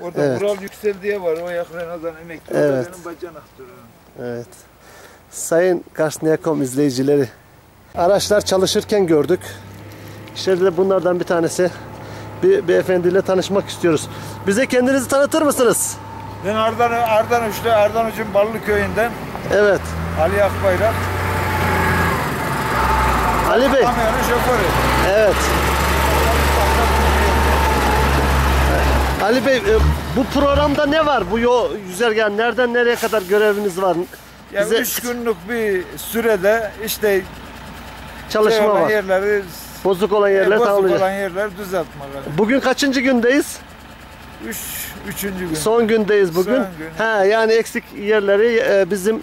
Orada Evet. Vural Yüksel diye var. O yakınlardan emekli. O Evet. da benim bacanaktır. Evet. Sayın Karsnaya.com izleyicileri. Araçlar çalışırken gördük. İşte de bunlardan bir tanesi. Bir beyefendiyle tanışmak istiyoruz. Bize kendinizi tanıtır mısınız? Ben Ardan, Ardan Uçlu, Ardan Uç'un Ballı köyünden Evet. Ali Akbayrak. Ali Bey. Kamyonun şoförü. Evet. Ali Bey e, bu programda ne var? Bu yol yüzergen nereden nereye kadar göreviniz var? Ya Bize üç günlük bir sürede işte çalışma şey var. yerleri, Bozuk olan yerler bozuk tamamlayacak. olan yerleri düzeltmek. Bugün kaçıncı gündeyiz? Üç, üçüncü gün. Son gündeyiz bugün. Son gün. Ha yani eksik yerleri e, bizim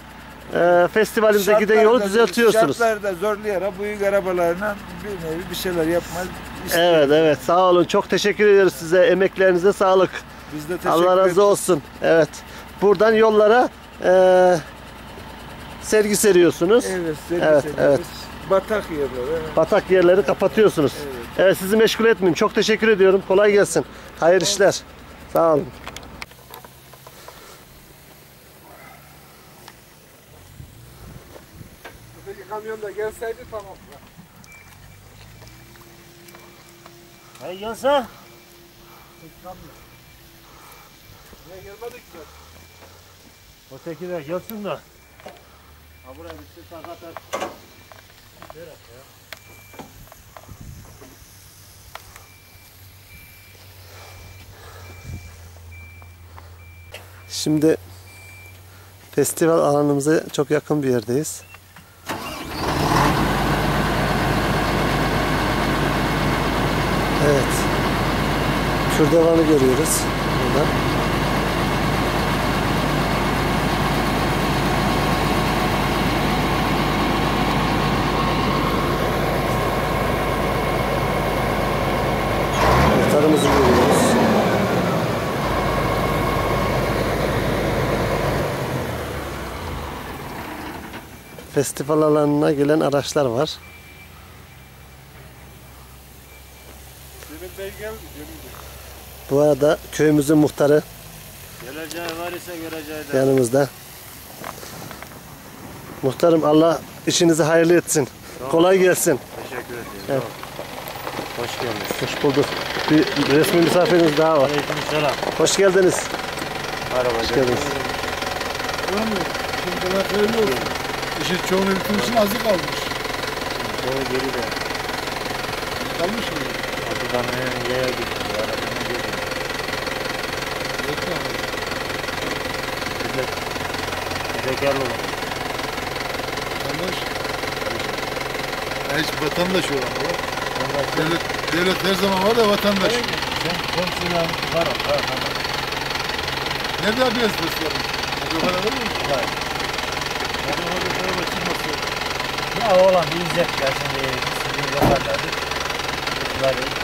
e, festivalimize giden yolu düzeltiyorsunuz. Şartlarda zorlayarak büyük arabalarla bir nevi bir şeyler yapmak Evet evet sağ olun. Çok teşekkür ediyoruz size. Emeklerinize sağlık. Biz de teşekkür Allah ederiz. razı olsun. Evet. Buradan yollara e, sergi seriyorsunuz. Evet, Evet, sevgili evet. Batak yerler. Evet. Batak yerleri kapatıyorsunuz. Evet. Evet sizi meşgul etmeyeyim. Çok teşekkür ediyorum. Kolay gelsin. Hayırlı işler. Sağ olun. Kamyon da gelseydi tamam. Hayır gelsen. Niye gelmedik ki? Ötekiler gelsin de. Ha buraya bir şey sakat et. Şimdi festival alanımıza çok yakın bir yerdeyiz. Evet. Kürdevanı görüyoruz burada. Görüyoruz. Festival alanına gelen araçlar var. Cemil Bey geldi. Cemil Bey. Bu arada köyümüzün muhtarı Geleceği var ise göreceği de. yanımızda. Muhtarım Allah işinizi hayırlı etsin. Kolay gelsin. Teşekkür ederim. Evet. Hoş geldiniz. Hoş bulduk. Bir resmi misafiriniz daha var. Aleyküm selam. Hoş geldiniz. Merhaba. Hoş geldiniz. Tamam mı? Şimdi ben söylüyorum. İşte çoğunu bütün için azı kalmış. Doğru geri de. Kalmış mı? Kapıdan yaya gitti. Arabanın geri. Bir de tekerli olur. Vatandaş. Ya hiç vatandaş olan var. Devlet, devlet her zaman var da vatandaş. Sen komşuyla var o. Ha, tamam. Nerede yapıyoruz festivalini? O kadar olur mu? Var. Yani orada şöyle çıkması. Ya oğlan bir izzet ya şimdi sizin yaparlardı. Kızları